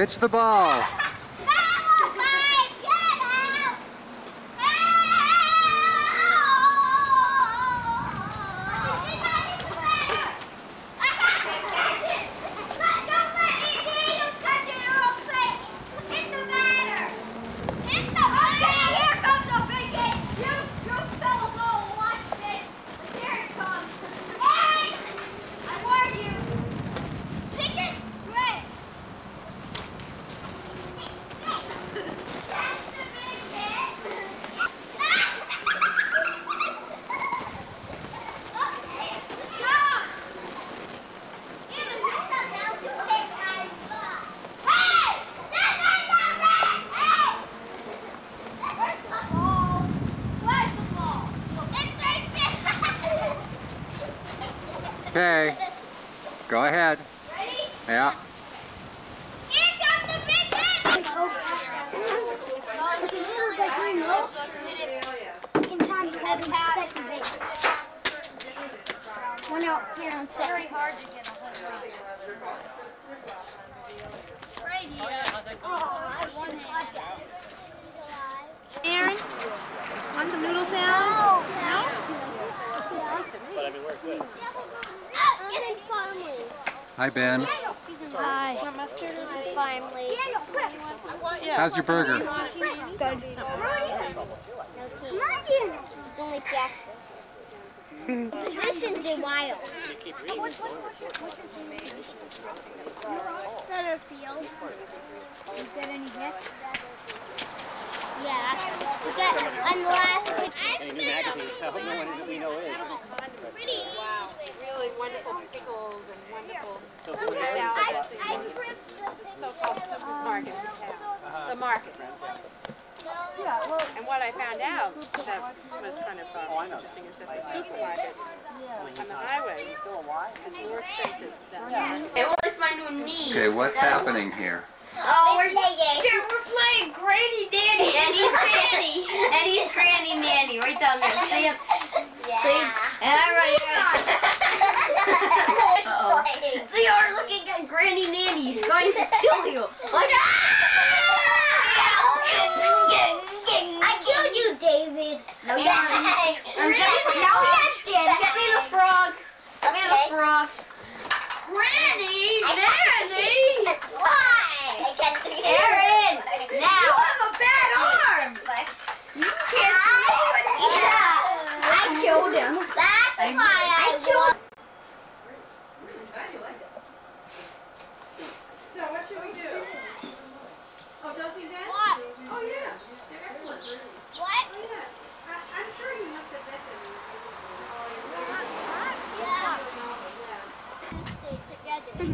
Pitch the ball. Okay. Go ahead. Ready? Yeah. Here comes the big oh, hit! In time to have him second base. One out here on second. Very hard to get a home run. Right here. Oh, Aaron, Hi, Ben. Hi. Finally. How's your burger? It's only Jack. Positions in wild. Center field. You got any hits? Yeah. Got on the last pick. Any new magazines? I hope no one that we know is. Wow, really wonderful pickles and wonderful So who is I, it? I pressed the thing. so-called market in town. The market. And what I found out that was kind of uh, interesting is that the supermarket on the highway is more expensive than the market. It was my new knee. Okay, what's happening here? Oh, we're, here, we're playing Granny Nanny. And he's Granny. and he's Granny Nanny. Right down there. See him? See? And Granny Nanny. He's going to kill you. Like, I killed you, David. No, you didn't. No, you did. Get me the frog. Get me the frog. Granny Nanny. Why? Aaron. Now. You have a bad arm. You can't throw it. Yeah. I killed him. That's I- why I, I killed So what should we do? Oh, Josie and Dan? What? Oh, yeah. They're excellent. Oh, What? yeah. I, I'm sure you must have met them. Yeah. Yeah. Stay together.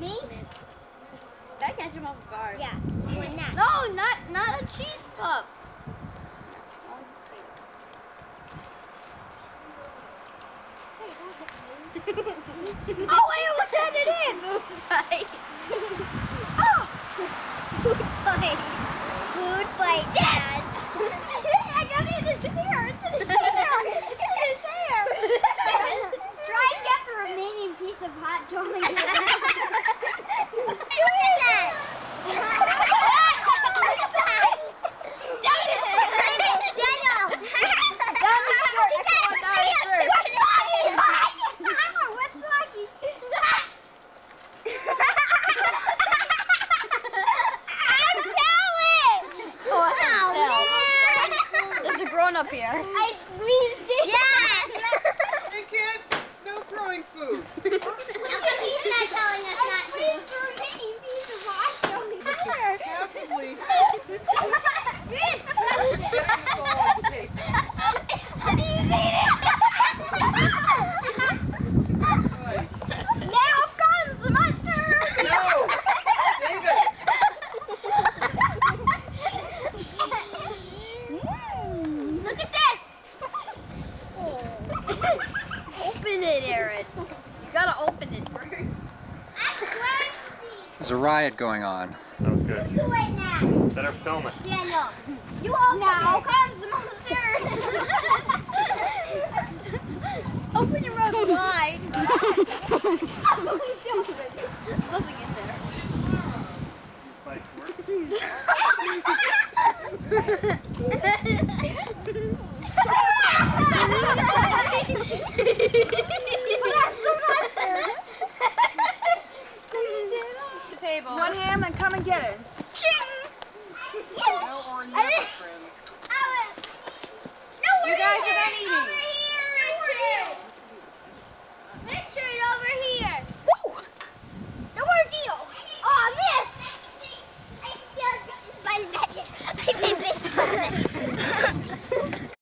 Me? That catch him off guard. Yeah. That. No, not not a cheese puff. oh, I almost had it in. Food fight. Oh. Food fight. Food fight, Dad. I got it in his hair. It's in his hair. It's in his hair. Try and get the remaining piece of hot dog. Look at that. There's a grown up here. I squeezed it. Yeah. Hey kids, no throwing food. There's a riot going on. Oh, good. Right Better film it. Yeah, no. You all now comes the monster. Open your mouth wide. Nothing in there. These bikes work. one hand, then come and get it. You guys are not eating.